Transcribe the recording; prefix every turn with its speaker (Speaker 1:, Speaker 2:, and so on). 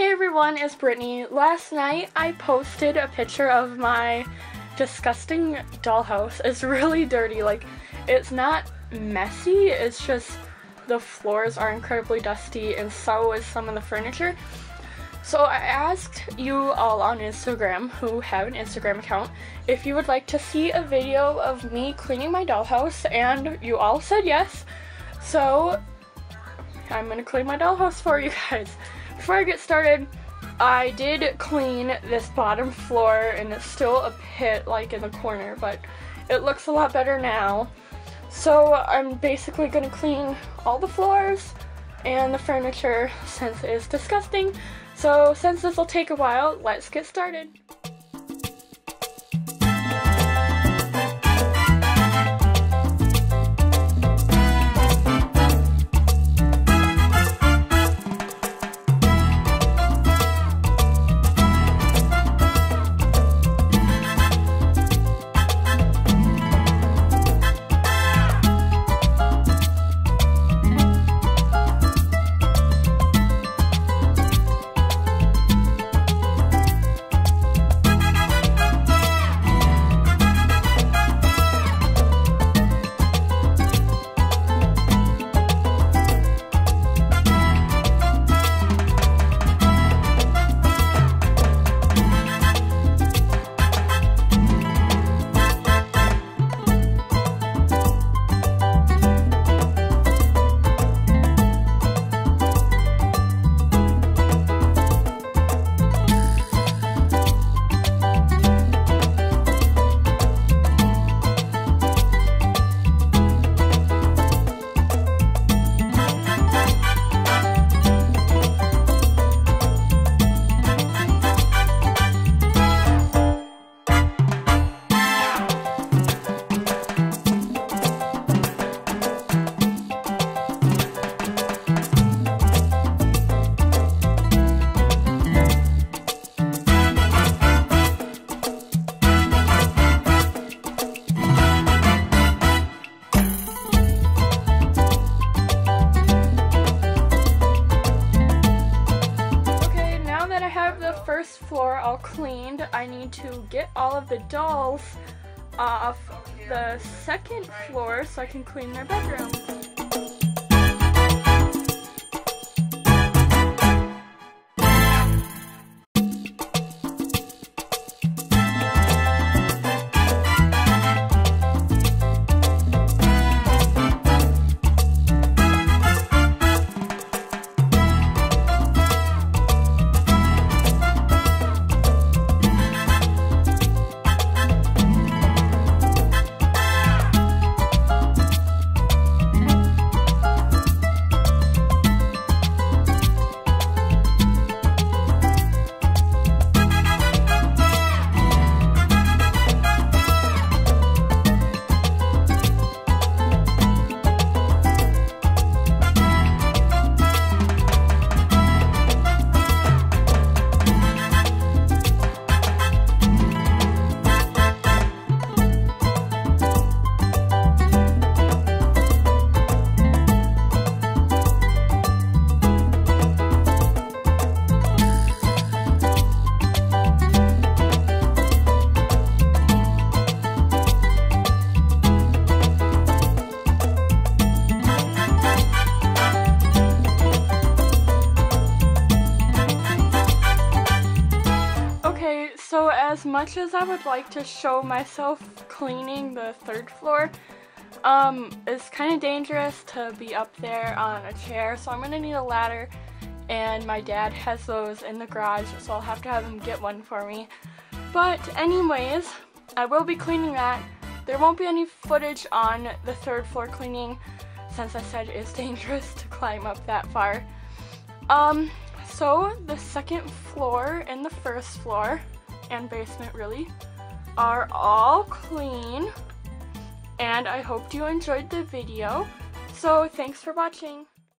Speaker 1: Hey everyone, it's Brittany. Last night I posted a picture of my disgusting dollhouse. It's really dirty. Like, it's not messy, it's just the floors are incredibly dusty and so is some of the furniture. So I asked you all on Instagram, who have an Instagram account, if you would like to see a video of me cleaning my dollhouse, and you all said yes. So I'm gonna clean my dollhouse for you guys. Before I get started, I did clean this bottom floor and it's still a pit like in the corner, but it looks a lot better now. So I'm basically gonna clean all the floors and the furniture since it is disgusting. So since this will take a while, let's get started. Have the first floor all cleaned, I need to get all of the dolls off the second floor so I can clean their bedrooms. As much as I would like to show myself cleaning the third floor, um, it's kind of dangerous to be up there on a chair, so I'm gonna need a ladder, and my dad has those in the garage, so I'll have to have him get one for me. But anyways, I will be cleaning that. There won't be any footage on the third floor cleaning, since I said it's dangerous to climb up that far. Um, so the second floor and the first floor and basement really are all clean and I hope you enjoyed the video. So thanks for watching.